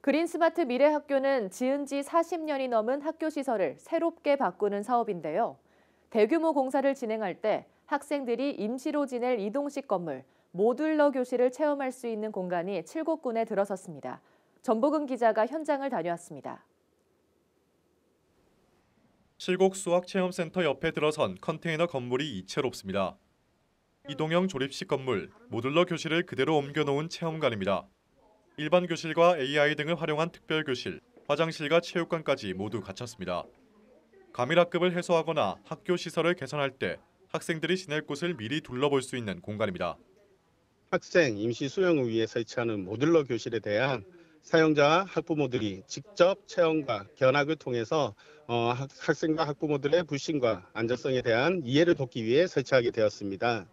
그린스마트 미래학교는 지은 지 40년이 넘은 학교 시설을 새롭게 바꾸는 사업인데요. 대규모 공사를 진행할 때 학생들이 임시로 지낼 이동식 건물, 모듈러 교실을 체험할 수 있는 공간이 칠곡군에 들어섰습니다. 전보근 기자가 현장을 다녀왔습니다. 칠곡 수학체험센터 옆에 들어선 컨테이너 건물이 이채롭습니다. 이동형 조립식 건물, 모듈러 교실을 그대로 옮겨놓은 체험관입니다. 일반 교실과 AI 등을 활용한 특별 교실, 화장실과 체육관까지 모두 갖췄습니다. 가밀학급을 해소하거나 학교 시설을 개선할 때 학생들이 지낼 곳을 미리 둘러볼 수 있는 공간입니다. 학생 임시 수용을 위해 설치하는 모듈러 교실에 대한 사용자와 학부모들이 직접 체험과 견학을 통해서 어, 학, 학생과 학부모들의 불신과 안전성에 대한 이해를 돕기 위해 설치하게 되었습니다.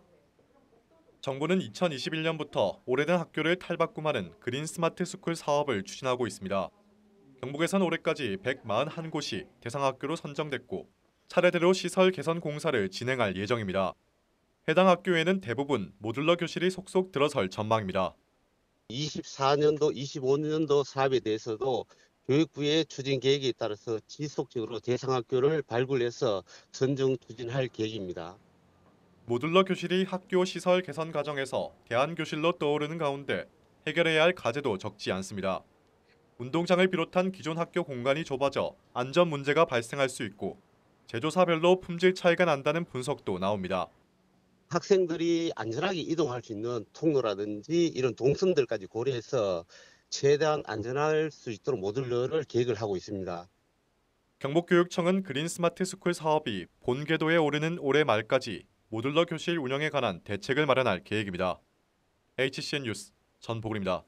정부는 2021년부터 오래된 학교를 탈바꿈하는 그린 스마트 스쿨 사업을 추진하고 있습니다. 경북에선 올해까지 141곳이 대상 학교로 선정됐고 차례대로 시설 개선 공사를 진행할 예정입니다. 해당 학교에는 대부분 모듈러 교실이 속속 들어설 전망입니다. 24년도, 25년도 사업에 대해서도 교육부의 추진 계획에 따라서 지속적으로 대상 학교를 발굴해서 선정 추진할 계획입니다. 모듈러 교실이 학교 시설 개선 과정에서 대안교실로 떠오르는 가운데 해결해야 할 과제도 적지 않습니다. 운동장을 비롯한 기존 학교 공간이 좁아져 안전 문제가 발생할 수 있고 제조사별로 품질 차이가 난다는 분석도 나옵니다. 학생들이 안전하게 이동할 수 있는 통로라든지 이런 동선들까지 고려해서 최대한 안전할 수 있도록 모듈러를 계획을 하고 있습니다. 경북교육청은 그린 스마트 스쿨 사업이 본궤도에 오르는 올해 말까지 모듈러 교실 운영에 관한 대책을 마련할 계획입니다. HCN 뉴스 전보글입니다.